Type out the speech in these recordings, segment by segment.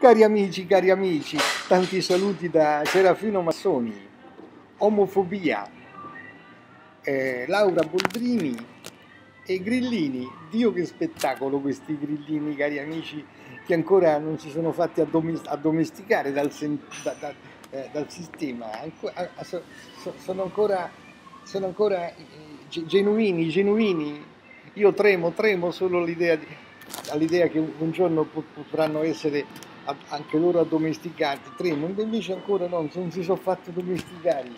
Cari amici, cari amici, tanti saluti da Serafino Massoni. Omofobia, eh, Laura Boldrini e Grillini. Dio che spettacolo questi grillini, cari amici, che ancora non si sono fatti addomesticare dal, da, da, eh, dal sistema. Ancora, so, sono ancora, sono ancora eh, genuini, genuini. Io tremo, tremo solo all'idea che un giorno potranno essere anche loro addomesticati, tremano, invece ancora no, non si sono fatti domesticare.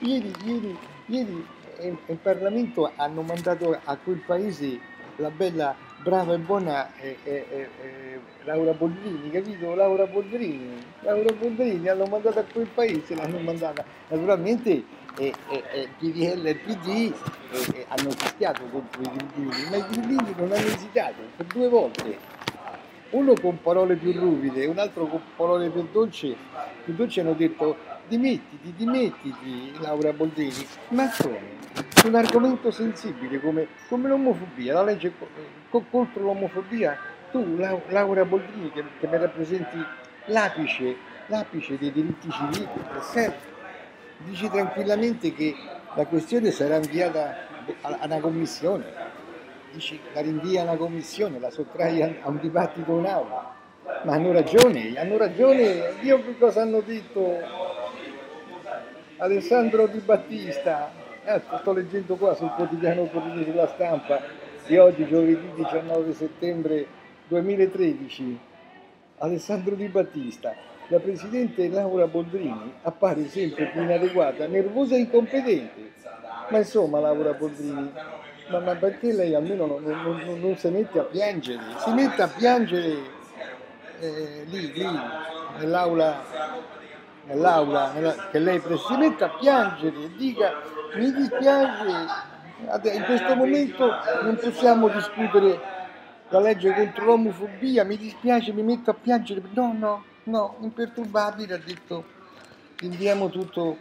Ieri, ieri, ieri in, in, Parlamento hanno mandato a quel paese la bella, brava e buona eh, eh, eh, Laura Boldrini, capito? Laura Boldrini, Laura Boldrini hanno mandato a quel paese, l'hanno mandata. Naturalmente eh, eh, PDL e PD hanno fischiato contro i grillini, ma i grillini non hanno esitato per due volte uno con parole più ruvide un altro con parole più dolci, più dolci hanno detto dimettiti, dimettiti Laura Boldrini, ma come? Su un argomento sensibile come, come l'omofobia, la legge contro l'omofobia, tu Laura Boldrini che, che mi rappresenti l'apice, l'apice dei diritti civili, dici tranquillamente che la questione sarà inviata a una commissione dici la rinvia a una commissione, la sottrai a un dibattito in aula. Ma hanno ragione, hanno ragione. Io che cosa hanno detto Alessandro Di Battista? Eh, sto leggendo qua sul quotidiano Corriere sulla stampa di oggi, giovedì 19 settembre 2013. Alessandro Di Battista. La Presidente Laura Boldrini appare sempre più inadeguata, nervosa e incompetente. Ma insomma, Laura Boldrini, ma, ma perché lei almeno non, non, non, si mette a piangere? Si mette a piangere eh, lì, lì, nell'aula, nell'aula nella, che lei si mette a piangere e dica mi dispiace, in questo momento non possiamo discutere la legge contro l'omofobia, mi dispiace, mi metto a piangere. No, no, no, imperturbabile, ha detto, inviamo tutto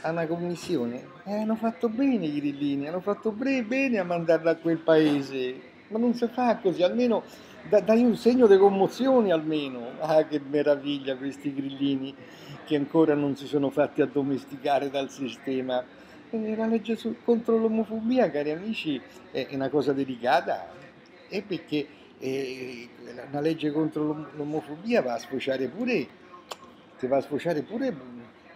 a una commissione. Eh, hanno fatto bene i grillini, hanno fatto bene a mandarla a quel paese. Ma non si fa così, almeno dai un segno di commozione almeno. Ah, che meraviglia questi grillini che ancora non si sono fatti addomesticare dal sistema. E la legge su, contro l'omofobia, cari amici, è una cosa delicata. E perché eh, una legge contro l'omofobia va a sfociare pure, si va a sfociare pure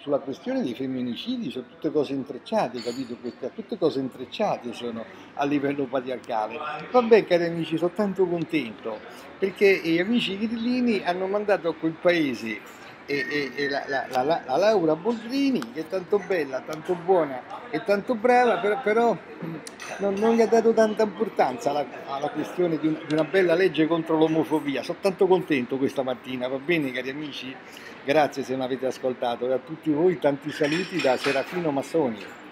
sulla questione dei femminicidi sono tutte cose intrecciate, capito? Tutte cose intrecciate sono a livello patriarcale. Vabbè cari amici, sono tanto contento perché gli amici grillini hanno mandato a quel paese e, e, e la, la, la, la, Laura Boldrini che è tanto bella, tanto buona e tanto brava, però, però non, non, gli ha dato tanta importanza alla, alla questione di, un, di, una bella legge contro l'omofobia. Sono tanto contento questa mattina, va bene cari amici? Grazie se mi avete ascoltato e a tutti voi tanti saluti da Serafino Massoni.